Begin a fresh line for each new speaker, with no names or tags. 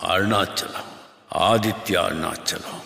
Arunachalam Aditya Arunachalam